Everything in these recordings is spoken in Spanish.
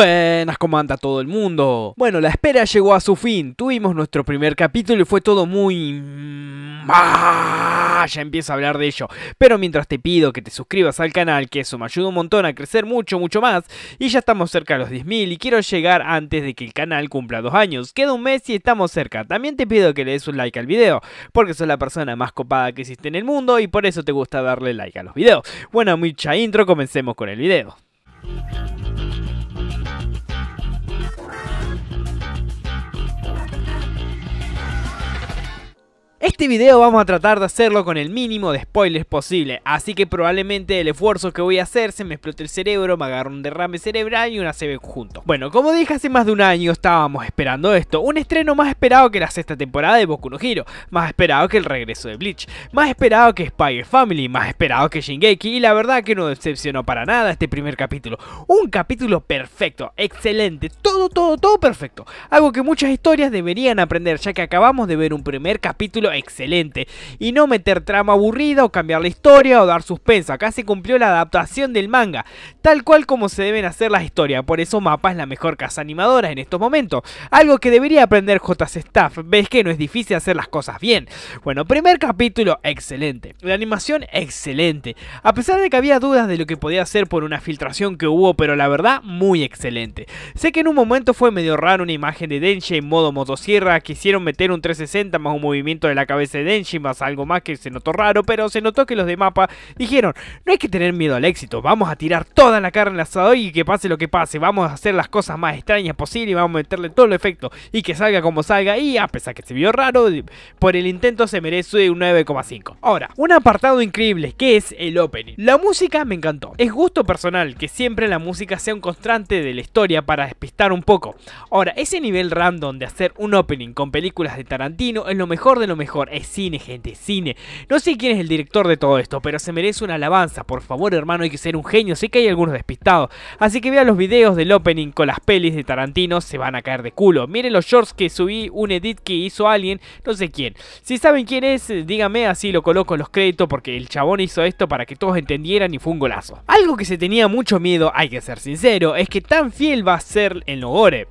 Buenas, ¿cómo anda todo el mundo? Bueno, la espera llegó a su fin. Tuvimos nuestro primer capítulo y fue todo muy... Ya empiezo a hablar de ello. Pero mientras te pido que te suscribas al canal, que eso me ayuda un montón a crecer mucho, mucho más. Y ya estamos cerca de los 10.000 y quiero llegar antes de que el canal cumpla dos años. Queda un mes y estamos cerca. También te pido que le des un like al video, porque sos la persona más copada que existe en el mundo y por eso te gusta darle like a los videos. Bueno, mucha intro, comencemos con el video. Este video vamos a tratar de hacerlo con el mínimo de spoilers posible, así que probablemente el esfuerzo que voy a hacer se me explote el cerebro, me agarre un derrame cerebral y una CB junto. Bueno, como dije hace más de un año estábamos esperando esto, un estreno más esperado que la sexta temporada de Boku no Hero, más esperado que el regreso de Bleach, más esperado que Spy Family, más esperado que Shingeki y la verdad que no decepcionó para nada este primer capítulo. Un capítulo perfecto, excelente, todo, todo, todo perfecto. Algo que muchas historias deberían aprender ya que acabamos de ver un primer capítulo excelente. Y no meter trama aburrida o cambiar la historia o dar suspenso. Acá se cumplió la adaptación del manga, tal cual como se deben hacer las historias. Por eso Mapa es la mejor casa animadora en estos momentos. Algo que debería aprender JC Staff. Ves que no es difícil hacer las cosas bien. Bueno, primer capítulo, excelente. La animación, excelente. A pesar de que había dudas de lo que podía hacer por una filtración que hubo, pero la verdad, muy excelente. Sé que en un momento fue medio raro una imagen de Denji en modo motosierra. Quisieron meter un 360 más un movimiento de la cabeza de Denji, más algo más que se notó raro, pero se notó que los de mapa dijeron, no hay que tener miedo al éxito, vamos a tirar toda la carne al asador y que pase lo que pase, vamos a hacer las cosas más extrañas posible y vamos a meterle todo el efecto y que salga como salga y a pesar que se vio raro, por el intento se merece un 9,5. Ahora, un apartado increíble que es el opening. La música me encantó. Es gusto personal que siempre la música sea un constante de la historia para despistar un poco. Ahora, ese nivel random de hacer un opening con películas de Tarantino es lo mejor de lo mejor es cine, gente, cine. No sé quién es el director de todo esto, pero se merece una alabanza. Por favor, hermano, hay que ser un genio. Sé que hay algunos despistados. Así que vean los videos del opening con las pelis de Tarantino, se van a caer de culo. Miren los shorts que subí, un edit que hizo alguien, no sé quién. Si saben quién es, díganme, así lo coloco en los créditos, porque el chabón hizo esto para que todos entendieran y fue un golazo. Algo que se tenía mucho miedo, hay que ser sincero, es que tan fiel va a ser el Nogore.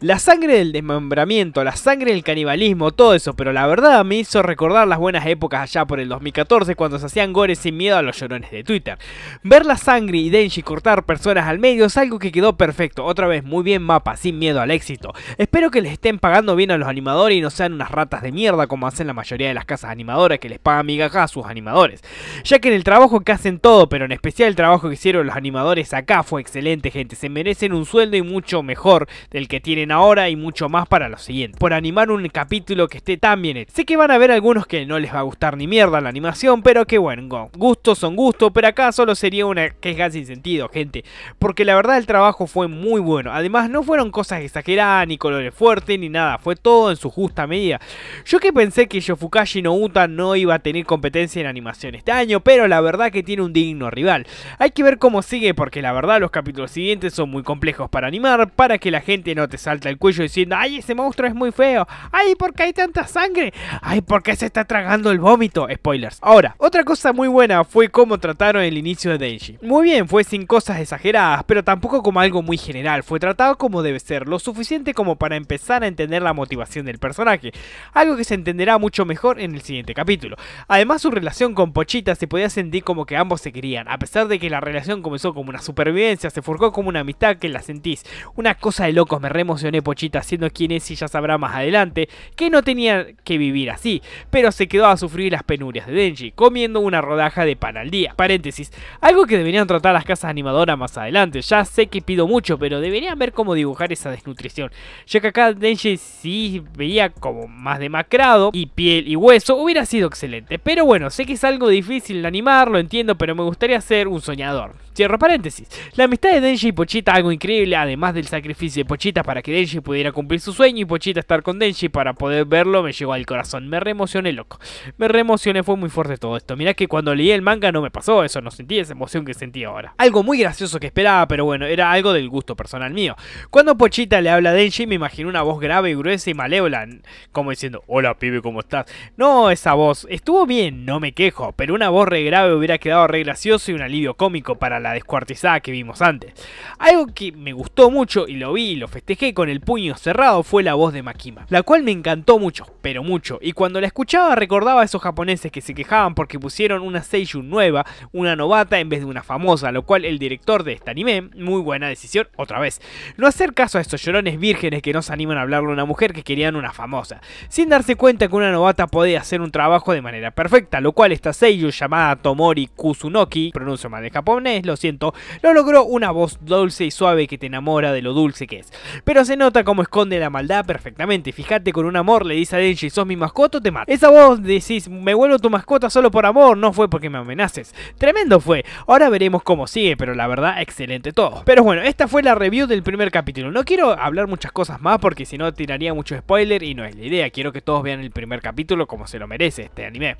La sangre del desmembramiento, la sangre del canibalismo, todo eso, pero la verdad me hizo recordar las buenas épocas allá por el 2014 cuando se hacían gores sin miedo a los llorones de Twitter. Ver la sangre y Denji cortar personas al medio es algo que quedó perfecto. Otra vez, muy bien mapa, sin miedo al éxito. Espero que les estén pagando bien a los animadores y no sean unas ratas de mierda como hacen la mayoría de las casas animadoras que les pagan migajas a sus animadores. Ya que en el trabajo que hacen todo, pero en especial el trabajo que hicieron los animadores acá fue excelente, gente. Se merecen un sueldo y mucho mejor del que tienen ahora y mucho más para los siguientes. Por animar un capítulo que esté tan bien. Sé que van a ver algunos que no les va a gustar ni mierda la animación, pero que bueno, gustos son gustos, pero acá solo sería una queja sin sentido, gente. Porque la verdad el trabajo fue muy bueno. Además no fueron cosas exageradas, ni colores fuertes, ni nada. Fue todo en su justa medida. Yo que pensé que Yofukashi no Uta no iba a tener competencia en animación este año, pero la verdad que tiene un digno rival. Hay que ver cómo sigue, porque la verdad los capítulos siguientes son muy complejos para animar, para que la gente no te salta el cuello diciendo, ay, ese monstruo es muy feo, ay, porque hay tanta sangre, ay, se está tragando el vómito. Spoilers. Ahora, otra cosa muy buena fue cómo trataron el inicio de Denji. Muy bien, fue sin cosas exageradas, pero tampoco como algo muy general. Fue tratado como debe ser, lo suficiente como para empezar a entender la motivación del personaje. Algo que se entenderá mucho mejor en el siguiente capítulo. Además, su relación con Pochita se podía sentir como que ambos se querían. A pesar de que la relación comenzó como una supervivencia, se forjó como una amistad que la sentís. Una cosa de locos, me reemocioné Pochita siendo quien es y ya sabrá más adelante que no tenía que vivir así. Pero se quedó a sufrir las penurias de Denji, comiendo una rodaja de pan al día. Paréntesis, algo que deberían tratar las casas animadoras más adelante. Ya sé que pido mucho, pero deberían ver cómo dibujar esa desnutrición. Ya que acá Denji sí veía como más demacrado y piel y hueso, hubiera sido excelente. Pero bueno, sé que es algo difícil de animar, lo entiendo, pero me gustaría ser un soñador. Cierro paréntesis. La amistad de Denji y Pochita algo increíble, además del sacrificio de Pochita para que Denji pudiera cumplir su sueño y Pochita estar con Denji para poder verlo me llegó al corazón. Me reemocioné loco. Me reemocioné, fue muy fuerte todo esto. Mirá que cuando leí el manga no me pasó eso, no sentí esa emoción que sentí ahora. Algo muy gracioso que esperaba, pero bueno, era algo del gusto personal mío. Cuando Pochita le habla a Denji me imagino una voz grave, gruesa y malévola, como diciendo, hola pibe, ¿cómo estás? No, esa voz, estuvo bien, no me quejo, pero una voz re grave hubiera quedado re gracioso y un alivio cómico para la descuartizada que vimos antes. Algo que me gustó mucho y lo vi y lo festejé con el puño cerrado fue la voz de Makima, la cual me encantó mucho, pero mucho, y cuando la escuchaba recordaba a esos japoneses que se quejaban porque pusieron una seiyuu nueva, una novata en vez de una famosa, lo cual el director de este anime, muy buena decisión, otra vez, no hacer caso a estos llorones vírgenes que no se animan a hablarle a una mujer que querían una famosa, sin darse cuenta que una novata podía hacer un trabajo de manera perfecta, lo cual esta seiyuu llamada Tomori Kusunoki, pronuncio mal de japonés, lo siento, lo logró una voz dulce y suave que te enamora de lo dulce que es. Pero se nota cómo esconde la maldad perfectamente. Fíjate, con un amor le dice a Denji, sos mi mascota, Esa voz decís, me vuelvo tu mascota solo por amor, no fue porque me amenaces. Tremendo fue. Ahora veremos cómo sigue, pero la verdad, excelente todo. Pero bueno, esta fue la review del primer capítulo. No quiero hablar muchas cosas más porque si no tiraría mucho spoiler y no es la idea. Quiero que todos vean el primer capítulo como se lo merece este anime.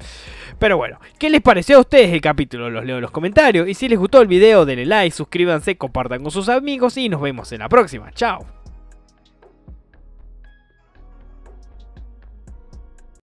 Pero bueno, ¿qué les pareció a ustedes el capítulo? Los leo en los comentarios. Y si les gustó el video, denle like, suscríbanse, compartan con sus amigos y nos vemos en la próxima. Chao.